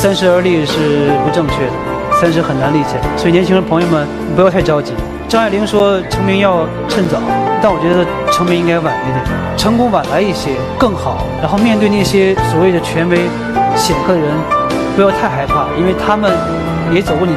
三十而立是不正确的，三十很难立起来，所以年轻人朋友们不要太着急。张爱玲说成名要趁早，但我觉得成名应该晚一点，成功晚来一些更好。然后面对那些所谓的权威、显赫的人，不要太害怕，因为他们也走过你。